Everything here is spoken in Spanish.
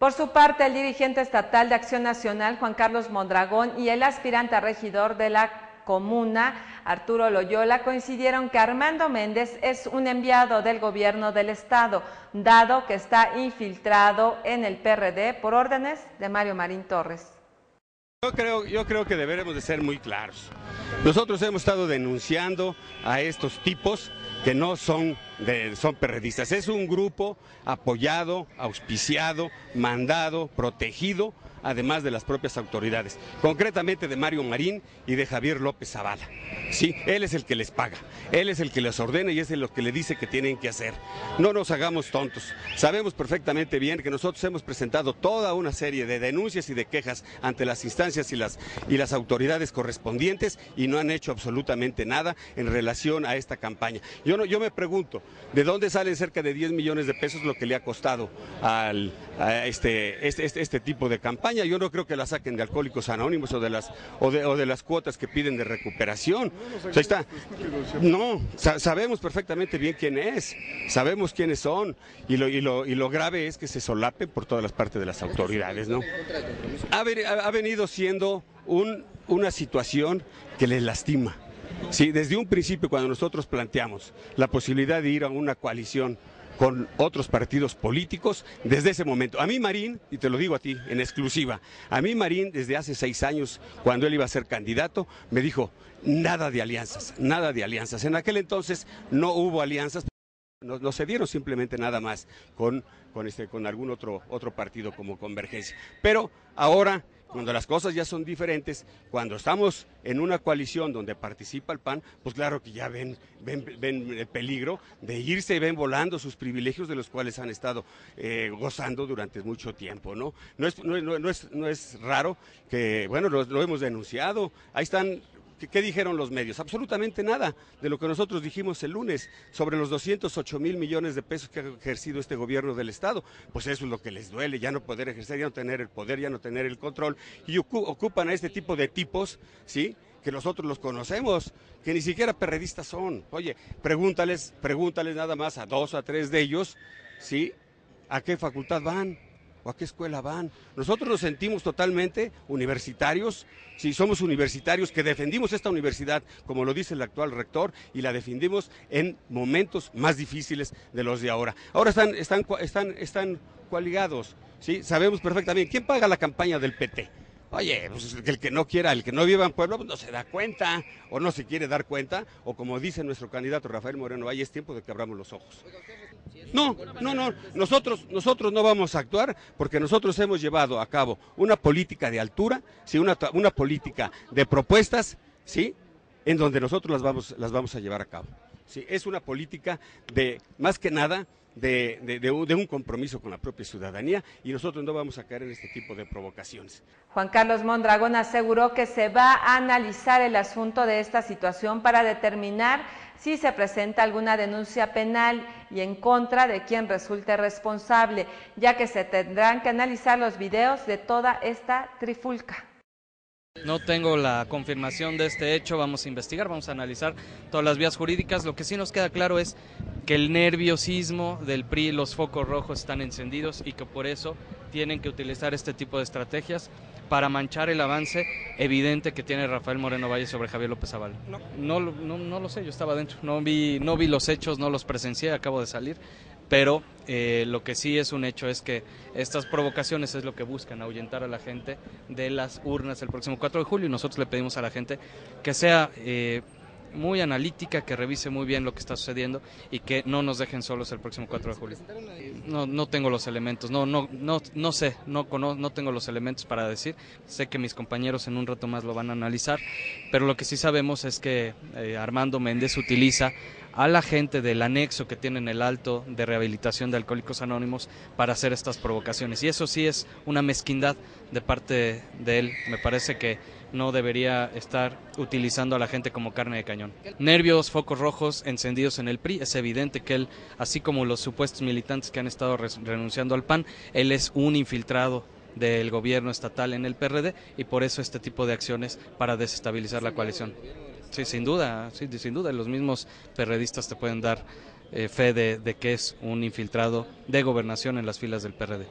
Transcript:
Por su parte, el dirigente estatal de Acción Nacional, Juan Carlos Mondragón, y el aspirante a regidor de la comuna, Arturo Loyola, coincidieron que Armando Méndez es un enviado del gobierno del estado, dado que está infiltrado en el PRD por órdenes de Mario Marín Torres. Yo creo, yo creo que deberemos de ser muy claros. Nosotros hemos estado denunciando a estos tipos que no son, de, son perredistas. Es un grupo apoyado, auspiciado, mandado, protegido, además de las propias autoridades, concretamente de Mario Marín y de Javier López Zavala. Sí, él es el que les paga, él es el que les ordena y es el que le dice que tienen que hacer. No nos hagamos tontos. Sabemos perfectamente bien que nosotros hemos presentado toda una serie de denuncias y de quejas ante las instancias y las, y las autoridades correspondientes y no han hecho absolutamente nada en relación a esta campaña. No, yo me pregunto, ¿de dónde salen cerca de 10 millones de pesos lo que le ha costado al, a este, este, este, este tipo de campaña? Yo no creo que la saquen de Alcohólicos Anónimos o de las, o de, o de las cuotas que piden de recuperación. O sea, está, no, sa sabemos perfectamente bien quién es, sabemos quiénes son y lo, y, lo, y lo grave es que se solape por todas las partes de las autoridades, ¿no? Ha, ha venido siendo un, una situación que les lastima. Sí, desde un principio cuando nosotros planteamos la posibilidad de ir a una coalición con otros partidos políticos desde ese momento. A mí Marín, y te lo digo a ti en exclusiva, a mí Marín desde hace seis años, cuando él iba a ser candidato, me dijo, nada de alianzas, nada de alianzas. En aquel entonces no hubo alianzas. No, se dieron simplemente nada más con, con, este, con algún otro, otro partido como Convergencia. Pero ahora cuando las cosas ya son diferentes, cuando estamos en una coalición donde participa el PAN, pues claro que ya ven, ven, ven el peligro de irse y ven volando sus privilegios de los cuales han estado eh, gozando durante mucho tiempo, ¿no? No es, no es, no es raro que, bueno, lo, lo hemos denunciado, ahí están ¿Qué, ¿Qué, dijeron los medios? Absolutamente nada de lo que nosotros dijimos el lunes sobre los 208 mil millones de pesos que ha ejercido este gobierno del Estado. Pues eso es lo que les duele, ya no poder ejercer, ya no tener el poder, ya no tener el control. Y ocupan a este tipo de tipos, ¿sí? que nosotros los conocemos, que ni siquiera perredistas son. Oye, pregúntales, pregúntales nada más a dos o a tres de ellos, ¿sí? ¿A qué facultad van? ¿O a qué escuela van? Nosotros nos sentimos totalmente universitarios, si somos universitarios que defendimos esta universidad, como lo dice el actual rector, y la defendimos en momentos más difíciles de los de ahora. Ahora están, están, están, están coaligados, ¿sí? Sabemos perfectamente. ¿Quién paga la campaña del PT? Oye, pues el que no quiera, el que no viva en pueblo, pues no se da cuenta, o no se quiere dar cuenta, o como dice nuestro candidato Rafael Moreno, ahí es tiempo de que abramos los ojos. No, no, no, nosotros, nosotros no vamos a actuar porque nosotros hemos llevado a cabo una política de altura, sí, una, una política de propuestas, sí, en donde nosotros las vamos, las vamos a llevar a cabo. Sí, es una política de, más que nada, de, de, de, un compromiso con la propia ciudadanía y nosotros no vamos a caer en este tipo de provocaciones. Juan Carlos Mondragón aseguró que se va a analizar el asunto de esta situación para determinar si se presenta alguna denuncia penal y en contra de quien resulte responsable, ya que se tendrán que analizar los videos de toda esta trifulca. No tengo la confirmación de este hecho, vamos a investigar, vamos a analizar todas las vías jurídicas. Lo que sí nos queda claro es que el nerviosismo del PRI, los focos rojos están encendidos y que por eso tienen que utilizar este tipo de estrategias para manchar el avance evidente que tiene Rafael Moreno Valle sobre Javier López Zavala. No, no, no, no lo sé, yo estaba dentro, no vi, no vi los hechos, no los presencié, acabo de salir, pero eh, lo que sí es un hecho es que estas provocaciones es lo que buscan, ahuyentar a la gente de las urnas el próximo 4 de julio y nosotros le pedimos a la gente que sea... Eh, muy analítica, que revise muy bien lo que está sucediendo y que no nos dejen solos el próximo 4 de julio. No, no tengo los elementos, no, no, no, no sé, no, no tengo los elementos para decir. Sé que mis compañeros en un rato más lo van a analizar, pero lo que sí sabemos es que eh, Armando Méndez utiliza a la gente del anexo que tienen el alto de rehabilitación de alcohólicos anónimos para hacer estas provocaciones. Y eso sí es una mezquindad de parte de él. Me parece que no debería estar utilizando a la gente como carne de cañón. Nervios, focos rojos encendidos en el PRI. Es evidente que él, así como los supuestos militantes que han estado renunciando al PAN, él es un infiltrado del gobierno estatal en el PRD y por eso este tipo de acciones para desestabilizar la coalición. Sí, sin duda, sí, sin duda, los mismos perredistas te pueden dar eh, fe de, de que es un infiltrado de gobernación en las filas del PRD.